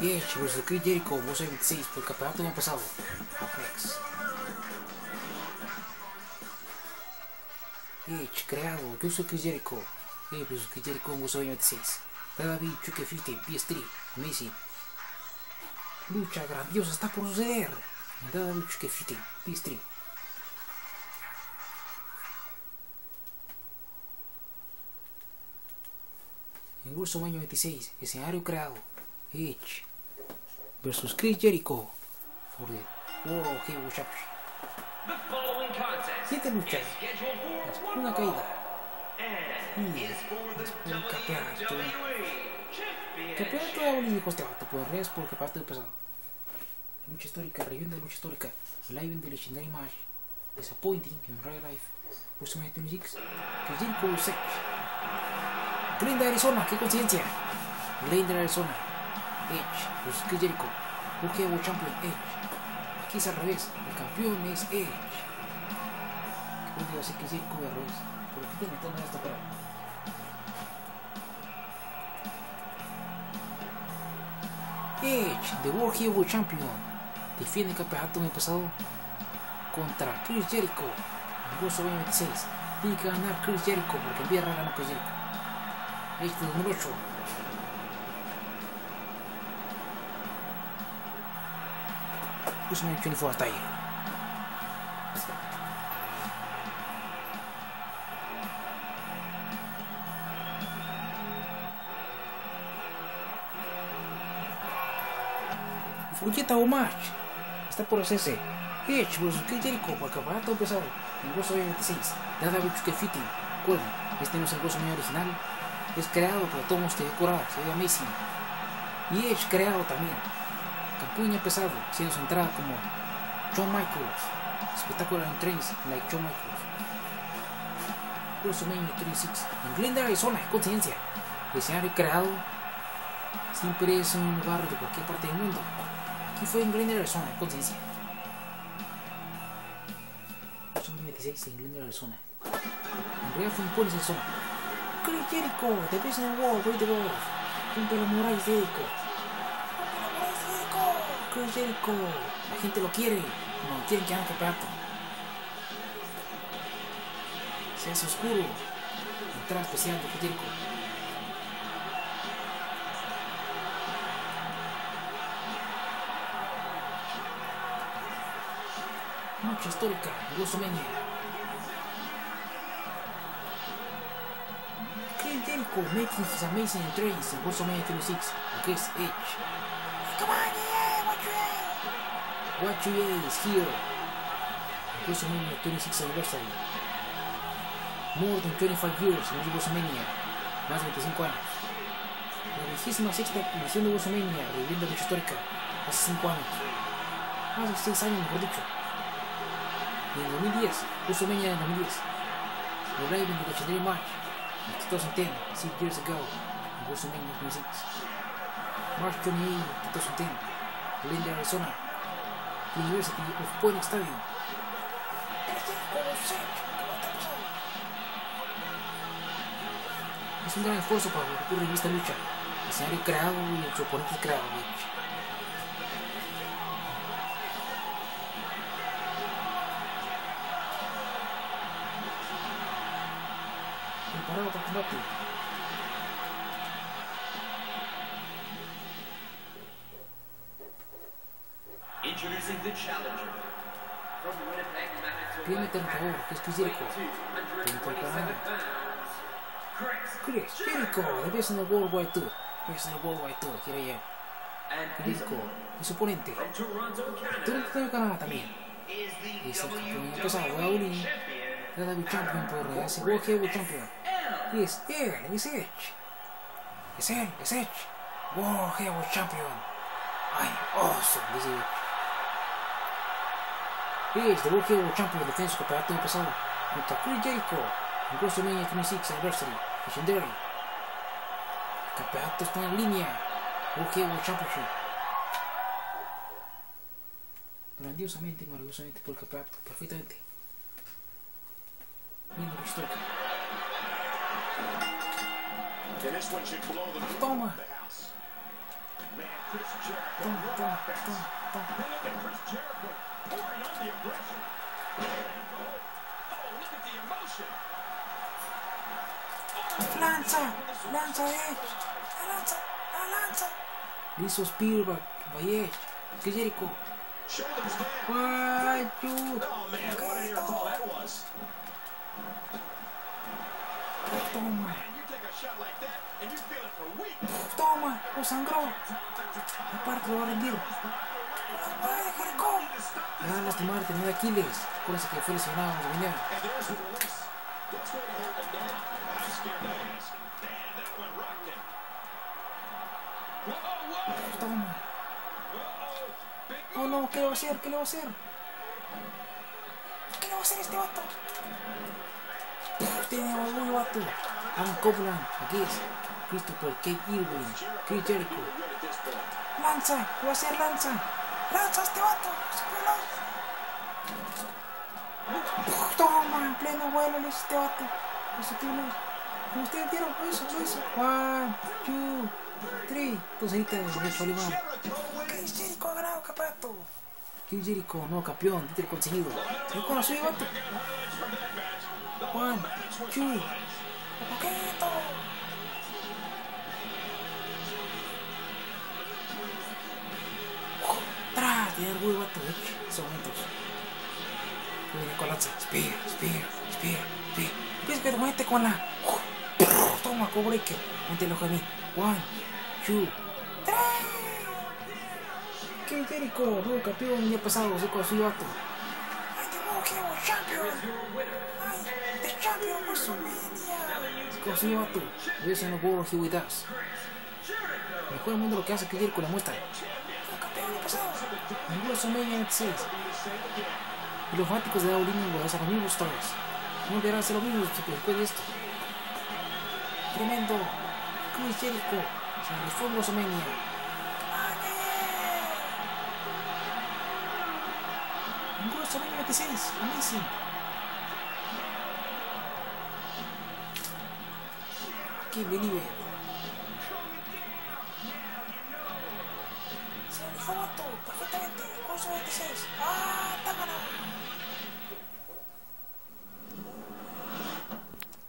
Edge vs Chris Jericho, USA 26 por el campeonato del año pasado. Up next. Edge creado, yo soy Chris Jericho. Edge vs Chris Jericho, USA 26. David Chuque 50, PS3, Amazing. Lucha grandiosa está por suceder. David Chuque 50, PS3. En WrestleMania 26, escenario creado. Edge versus Chris Jericho por el World Heavyweight Championship. Siete luchas, una caída. Y the después un campeonato. WWE Campeonato de WWE dijo este vato, por resto por el campeonato del pasado. Lucha histórica, revienta de lucha histórica, live in the legendary match, disappointing in real life, WrestleMania 26, Chris Jericho vs. Edge. Glenda, Arizona, qué coincidencia. Glenda, Arizona, Edge vs. Chris Jericho, World Champion Edge. Aquí es al revés, el campeón es Edge. ¿Qué puede decir Chris Jericho al revés? Pero aquí tiene toda esta parada. Edge, the World Heavyweight Champion, defiende el campeonato el pasado contra Chris Jericho en WrestleMania 26. Tiene que ganar Chris Jericho porque en Vierra ganó Chris Jericho. Edge de 2008. WrestleMania 24 hasta ahí. Forget Our Match está por hacerse. Edge vs Chris Jericho por el campeonato empezado en WrestleMania 26. Dada que Fitting. Recuerden, este no es el WrestleMania original. Es creado por Tomos de decorada, se ve amazing. Y Edge creado también. Campaña pesado, siendo su como John Michaels. Espectacular en trains, like John Michaels. WrestleMania 36 en Glendale, Arizona, coincidencia. El escenario creado siempre es un lugar de cualquier parte del mundo. Aquí fue en Glendale, Arizona, coincidencia. WrestleMania 26 en Glendale, Arizona. En realidad fue en Phoenix, Arizona. Chris Jericho, The Best in the World, Way to Go. Junto a los Moraes Jericho. Chris Jericho. La gente lo quiere. No, quieren que haga campeonato. Se hace oscuro. Entrada especial de Chris Jericho. Mucha histórica, WrestleMania. Chris Jericho making his amazing entrance in WrestleMania 26 against Edge. Come on, What you is here. WrestleMania 26 anniversary. More than 25 years in WrestleMania. Más de 25 años. La vigésima sexta edición de WrestleMania, reviviendo la lucha histórica. Hace 5 años. Más de 6 años, mejor dicho. Y en 2010, WrestleMania en 2010. The Raven the Legendary Match. In 2010, 6 years ago, in WrestleMania 26. March 28, 2010, Glendale, Arizona. University of Phoenix Stadium. Es un gran esfuerzo para ocurre en esta lucha. El escenario creado y su oponente creado. Preparado para combate. Tiene tentador, que es Chris Jericho. 227 pounds. Chris Jericho, the best in the worldwide tour. Best in the worldwide tour, here I am. Jericho, y su oponente. Toronto, tiene Canadá también. Es el campeón pesado, WWE. Champion, WWE Champion por ese World Heavyweight Champion. Y es él, es Edge. Es él, es Edge. World Heavyweight Champion. Ay, awesome, dice Edge. Edge, the World Heavyweight Champion, defiende su campeonato del pasado. Contra Chris Jericho. En WrestleMania 26 Anniversary. Legendary. El campeonato está en línea. World Heavyweight Championship. Grandiosamente, maravillosamente por el campeonato. Perfectamente. Viendo la historia. And this one should blow the Toma. the house. Man, Chris Jericho. Toma, What toma, offense. toma, toma. And look at Chris Jericho pouring on the aggression. Oh, oh, look at the emotion. Lanza, lanza, eh. La lanza, la lanza. Le hizo Spearback, Bayesh, que Jericho. Shoulders down. Guayu. Oh, man, what a near fall that was. Toma, Man, you take a shot like that, and you feel it for weeks. toma, lo sangró. Aparte lo va a rendir. Le van a lastimar, tenía Aquiles. Acuérdense que fue lesionado en whoa, Toma. Oh no, ¿qué le va a hacer? ¿Qué le va a hacer? ¿Qué le va a hacer este vato? Tiene orgullo, vato. Adam Copeland, aquí es. Christopher Kate Irwin, Chris Jericho. Lanza, ¿qué va a hacer Lanza? Lanza este vato. Toma, en pleno vuelo le hizo este vato. Eso tiene. Como ustedes vieron, lo hizo, lo hizo. One, two, three. Me fue mal. Jericho wins. Chris Jericho ha ganado campeonato. Chris Jericho, nuevo campeón, título conseguido. ¿Se con la suya, vato? One, two, poquito. Tras, tiene orgullo, vato, eh. Momentos. Con. Spear, spear, spear, spear. Empieza que te con la. Toma, co-breaker. Ponte el ojo a mí. One, two, tres. ¿Qué Jericho? Nuevo campeón el día pasado, se con su vato. World hero champion. I the champion con Us. Mejor el mundo lo que hace que Jericho la muestra. El campeón pasado. En WrestleMania 26. Y los fanáticos de Aurino lo hacen los mismos stars. No volverán a hacer lo mismo después de esto. Tremendo. Chris Jericho. Se rifó en WrestleMania. Un WrestleMania 26. Amazing. Can't believe